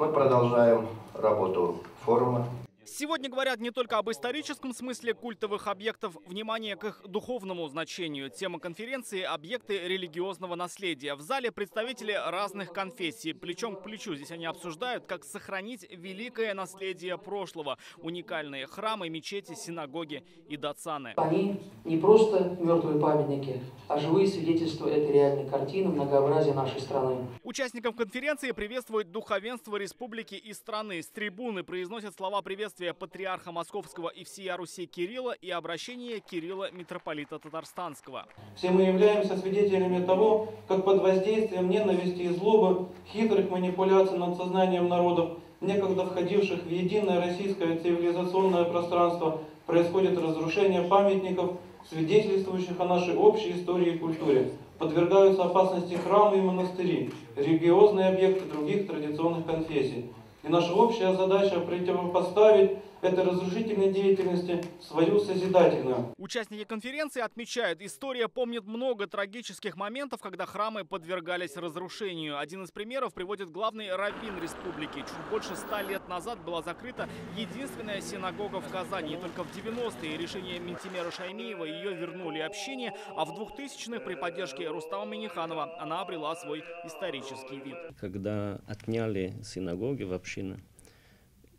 Мы продолжаем работу форума. Сегодня говорят не только об историческом смысле культовых объектов, внимание к их духовному значению. Тема конференции – объекты религиозного наследия. В зале представители разных конфессий. Плечом к плечу здесь они обсуждают, как сохранить великое наследие прошлого. Уникальные храмы, мечети, синагоги и дацаны. Они не просто мертвые памятники, а живые свидетельства этой реальной картины многообразия нашей страны. Участников конференции приветствует духовенство республики и страны. С трибуны произносят слова приветствия патриарха Московского и всея Руси Кирилла и обращение Кирилла митрополита Татарстанского. Все мы являемся свидетелями того, как под воздействием ненависти и злобы, хитрых манипуляций над сознанием народов, некогда входивших в единое российское цивилизационное пространство, происходит разрушение памятников, свидетельствующих о нашей общей истории и культуре. Подвергаются опасности храмы и монастыри, религиозные объекты других традиционных конфессий. И наша общая задача противопоставить этой разрушительной деятельности свою созидательную. Участники конференции отмечают, история помнит много трагических моментов, когда храмы подвергались разрушению. Один из примеров приводит главный раввин республики. Чуть больше ста лет назад была закрыта единственная синагога в Казани. И только в 90-е решением Ментимера Шаймиева ее вернули общине, а в 2000-х при поддержке Рустама Миниханова она обрела свой исторический вид. Когда отняли синагоги в общину,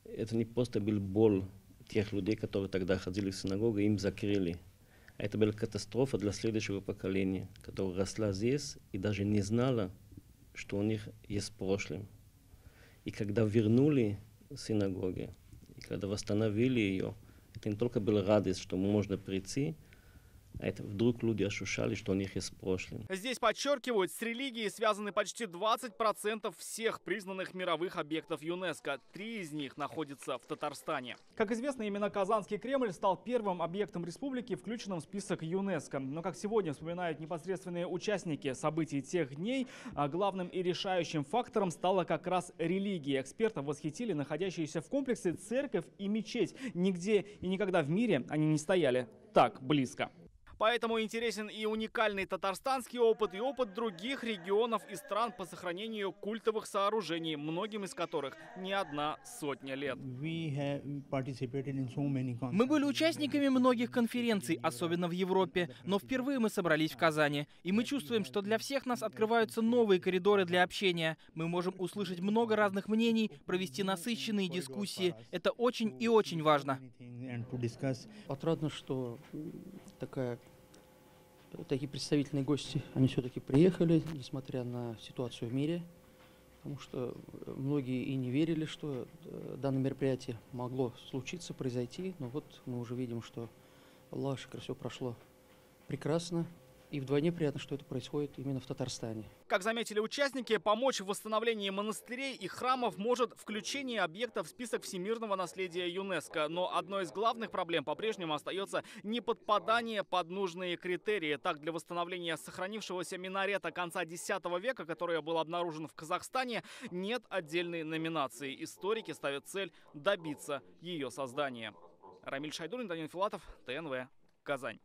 это не просто был боль тех людей, которые тогда ходили в синагогу, им закрыли. А это была катастрофа для следующего поколения, которое росла здесь и даже не знала, что у них есть прошлое. И когда вернули синагоги, и когда восстановили ее, это не только была радость, что можно прийти, это вдруг люди ощущали, что у них есть прошлое. Здесь подчеркивают, с религией связаны почти 20% всех признанных мировых объектов ЮНЕСКО. Три из них находятся в Татарстане. Как известно, именно Казанский Кремль стал первым объектом республики, включенным в список ЮНЕСКо. Но, как сегодня вспоминают непосредственные участники событий тех дней, а главным и решающим фактором стала как раз религия. Экспертов восхитили находящиеся в комплексе церковь и мечеть. Нигде и никогда в мире они не стояли так близко. Поэтому интересен и уникальный татарстанский опыт, и опыт других регионов и стран по сохранению культовых сооружений, многим из которых не одна сотня лет. Мы были участниками многих конференций, особенно в Европе, но впервые мы собрались в Казани. И мы чувствуем, что для всех нас открываются новые коридоры для общения. Мы можем услышать много разных мнений, провести насыщенные дискуссии. Это очень и очень важно. Отрадно, что такая такие представительные гости, они все-таки приехали, несмотря на ситуацию в мире, потому что многие и не верили, что э, данное мероприятие могло случиться, произойти, но вот мы уже видим, что Аллах, все прошло прекрасно, и вдвойне приятно, что это происходит именно в Татарстане. Как заметили участники, помочь в восстановлении монастырей и храмов может включение объектов в список всемирного наследия ЮНЕСКо. Но одной из главных проблем по-прежнему остается неподпадание под нужные критерии. Так, для восстановления сохранившегося минарета конца X века, который был обнаружен в Казахстане, нет отдельной номинации. Историки ставят цель добиться ее создания. Рамиль Шайдулин, Данил Филатов, ТНВ, Казань.